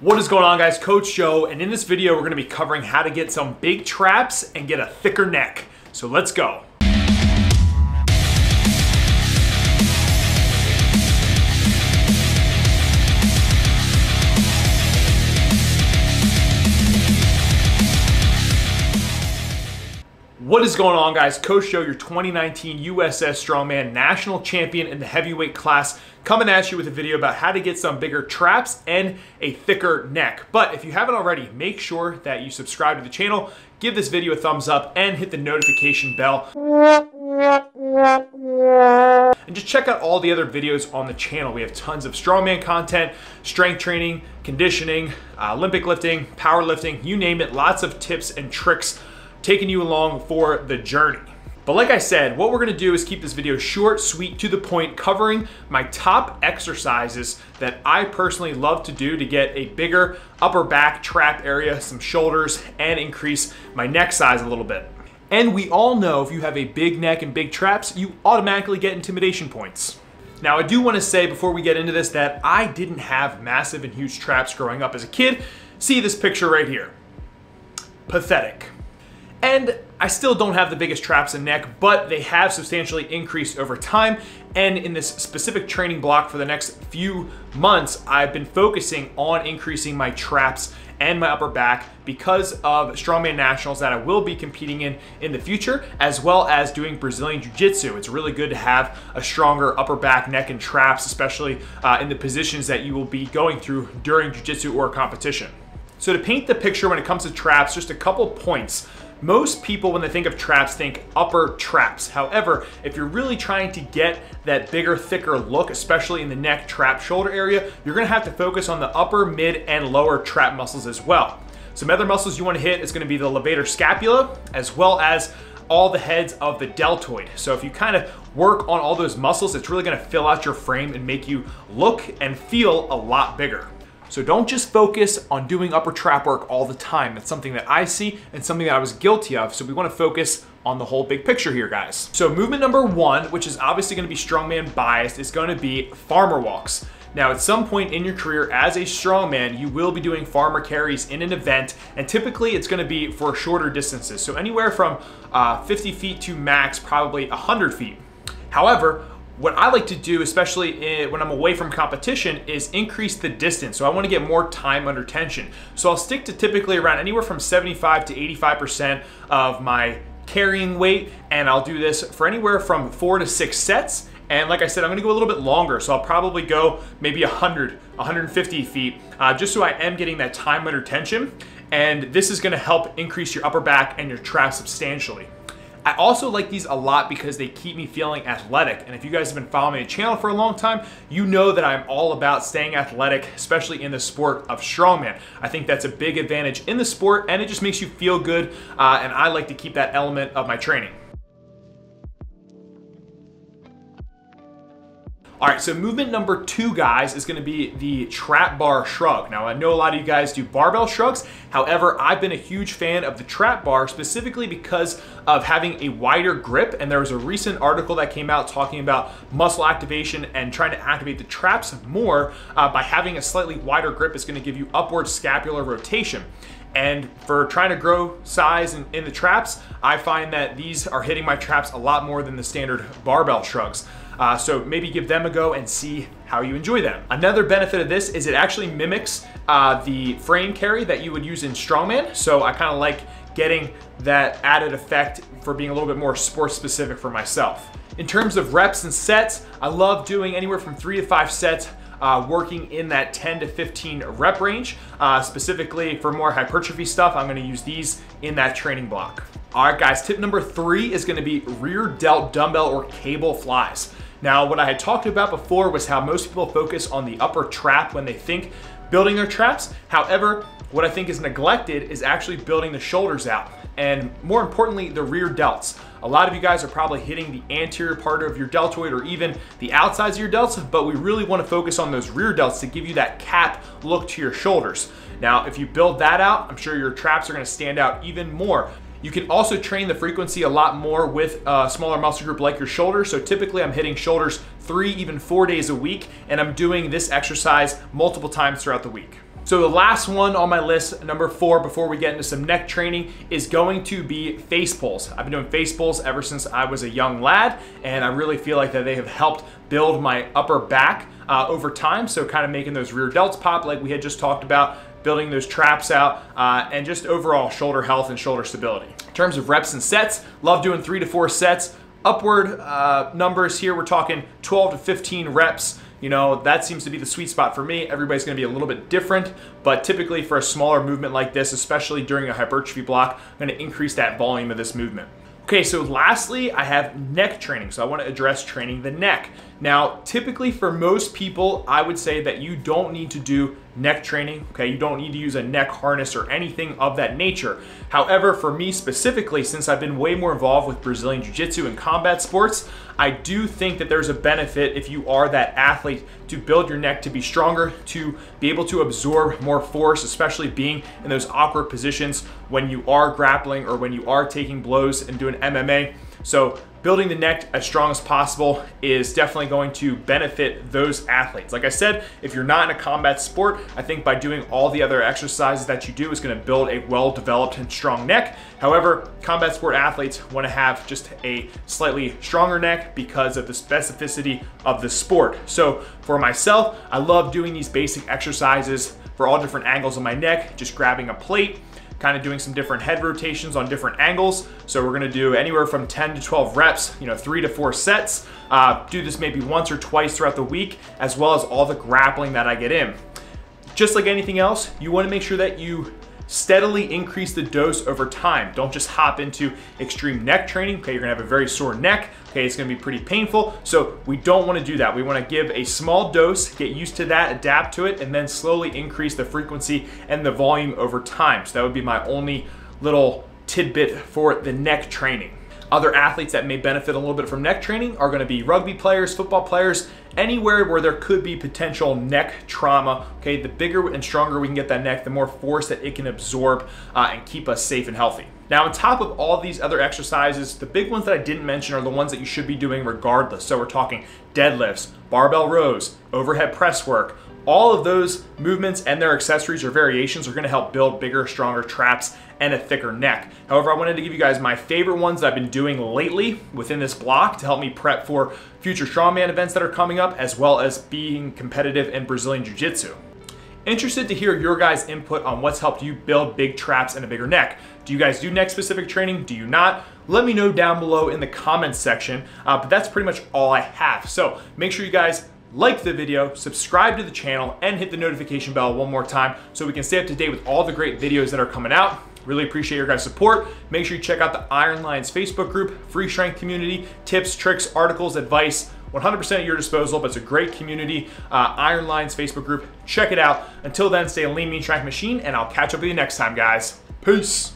What is going on guys, Coach Joe, and in this video we're gonna be covering how to get some big traps and get a thicker neck. So let's go. What is going on guys? Coach Joe, your 2019 USS Strongman National Champion in the heavyweight class, coming at you with a video about how to get some bigger traps and a thicker neck. But if you haven't already, make sure that you subscribe to the channel, give this video a thumbs up, and hit the notification bell. And just check out all the other videos on the channel. We have tons of strongman content, strength training, conditioning, uh, Olympic lifting, powerlifting, you name it, lots of tips and tricks taking you along for the journey. But like I said, what we're gonna do is keep this video short, sweet, to the point, covering my top exercises that I personally love to do to get a bigger upper back trap area, some shoulders, and increase my neck size a little bit. And we all know if you have a big neck and big traps, you automatically get intimidation points. Now, I do want to say before we get into this that I didn't have massive and huge traps growing up as a kid. See this picture right here. Pathetic. And I still don't have the biggest traps and neck, but they have substantially increased over time. And in this specific training block for the next few months, I've been focusing on increasing my traps and my upper back because of Strongman Nationals that I will be competing in in the future, as well as doing Brazilian Jiu-Jitsu. It's really good to have a stronger upper back, neck, and traps, especially uh, in the positions that you will be going through during Jiu-Jitsu or competition. So to paint the picture when it comes to traps, just a couple points. Most people, when they think of traps, think upper traps. However, if you're really trying to get that bigger, thicker look, especially in the neck, trap, shoulder area, you're gonna have to focus on the upper, mid, and lower trap muscles as well. Some other muscles you wanna hit is gonna be the levator scapula, as well as all the heads of the deltoid. So if you kind of work on all those muscles, it's really gonna fill out your frame and make you look and feel a lot bigger. So don't just focus on doing upper trap work all the time. That's something that I see and something that I was guilty of. So we wanna focus on the whole big picture here, guys. So movement number one, which is obviously gonna be strongman biased, is gonna be farmer walks. Now, at some point in your career as a strongman, you will be doing farmer carries in an event, and typically it's gonna be for shorter distances. So anywhere from uh, 50 feet to max, probably 100 feet. However, what I like to do, especially when I'm away from competition, is increase the distance. So I wanna get more time under tension. So I'll stick to typically around anywhere from 75 to 85% of my carrying weight, and I'll do this for anywhere from four to six sets. And like I said, I'm gonna go a little bit longer, so I'll probably go maybe 100, 150 feet, uh, just so I am getting that time under tension. And this is gonna help increase your upper back and your traps substantially. I also like these a lot because they keep me feeling athletic. And if you guys have been following my channel for a long time, you know that I'm all about staying athletic, especially in the sport of strongman. I think that's a big advantage in the sport and it just makes you feel good. Uh, and I like to keep that element of my training. All right, so movement number two, guys, is gonna be the trap bar shrug. Now, I know a lot of you guys do barbell shrugs. However, I've been a huge fan of the trap bar specifically because of having a wider grip. And there was a recent article that came out talking about muscle activation and trying to activate the traps more uh, by having a slightly wider grip is gonna give you upward scapular rotation. And for trying to grow size in, in, the traps, I find that these are hitting my traps a lot more than the standard barbell shrugs. Uh, so maybe give them a go and see how you enjoy them. Another benefit of this is it actually mimics uh, the frame carry that you would use in Strongman. So I kind of like getting that added effect for being a little bit more sports specific for myself. In terms of reps and sets, I love doing anywhere from three to five sets uh, working in that 10 to 15 rep range. Uh, specifically for more hypertrophy stuff, I'm gonna use these in that training block. All right, guys, tip number three is gonna be rear delt dumbbell or cable flies. Now, what I had talked about before was how most people focus on the upper trap when they think building their traps. However, what I think is neglected is actually building the shoulders out and more importantly, the rear delts. A lot of you guys are probably hitting the anterior part of your deltoid or even the outsides of your delts, but we really wanna focus on those rear delts to give you that cap look to your shoulders. Now, if you build that out, I'm sure your traps are gonna stand out even more. You can also train the frequency a lot more with a smaller muscle group like your shoulders. So typically I'm hitting shoulders three, even four days a week, and I'm doing this exercise multiple times throughout the week. So the last one on my list, number four, before we get into some neck training, is going to be face pulls. I've been doing face pulls ever since I was a young lad, and I really feel like that they have helped build my upper back uh, over time. So kind of making those rear delts pop like we had just talked about, building those traps out, uh, and just overall shoulder health and shoulder stability. In terms of reps and sets, love doing three to four sets. Upward uh, numbers here, we're talking 12 to 15 reps. You know, that seems to be the sweet spot for me. Everybody's gonna be a little bit different, but typically for a smaller movement like this, especially during a hypertrophy block, I'm gonna increase that volume of this movement. Okay, so lastly, I have neck training. So I wanna address training the neck. Now, typically for most people, I would say that you don't need to do neck training, okay? You don't need to use a neck harness or anything of that nature. However, for me specifically, since I've been way more involved with Brazilian Jiu-Jitsu and combat sports, I do think that there's a benefit if you are that athlete to build your neck to be stronger, to be able to absorb more force, especially being in those awkward positions when you are grappling or when you are taking blows and doing MMA. So building the neck as strong as possible is definitely going to benefit those athletes. Like I said, if you're not in a combat sport, I think by doing all the other exercises that you do is gonna build a well-developed and strong neck. However, combat sport athletes wanna have just a slightly stronger neck because of the specificity of the sport. So for myself, I love doing these basic exercises for all different angles of my neck, just grabbing a plate, kind of doing some different head rotations on different angles. So we're gonna do anywhere from 10 to 12 reps, you know, three to four sets. Uh, do this maybe once or twice throughout the week, as well as all the grappling that I get in. Just like anything else, you wanna make sure that you steadily increase the dose over time. Don't just hop into extreme neck training. Okay, you're gonna have a very sore neck. Okay, it's gonna be pretty painful. So we don't wanna do that. We wanna give a small dose, get used to that, adapt to it, and then slowly increase the frequency and the volume over time. So that would be my only little tidbit for the neck training. Other athletes that may benefit a little bit from neck training are gonna be rugby players, football players, anywhere where there could be potential neck trauma. Okay, the bigger and stronger we can get that neck, the more force that it can absorb uh, and keep us safe and healthy. Now, on top of all these other exercises, the big ones that I didn't mention are the ones that you should be doing regardless. So we're talking deadlifts, barbell rows, overhead press work, all of those movements and their accessories or variations are gonna help build bigger, stronger traps and a thicker neck. However, I wanted to give you guys my favorite ones that I've been doing lately within this block to help me prep for future strongman events that are coming up, as well as being competitive in Brazilian Jiu-Jitsu. Interested to hear your guys' input on what's helped you build big traps and a bigger neck. Do you guys do neck specific training? Do you not? Let me know down below in the comments section, uh, but that's pretty much all I have. So make sure you guys like the video, subscribe to the channel, and hit the notification bell one more time so we can stay up to date with all the great videos that are coming out. Really appreciate your guys' support. Make sure you check out the Iron Lions Facebook group, free strength community, tips, tricks, articles, advice, 100% at your disposal, but it's a great community. Uh, Iron Lions Facebook group. Check it out. Until then, stay a lean, mean, strength machine, and I'll catch up with you next time, guys. Peace.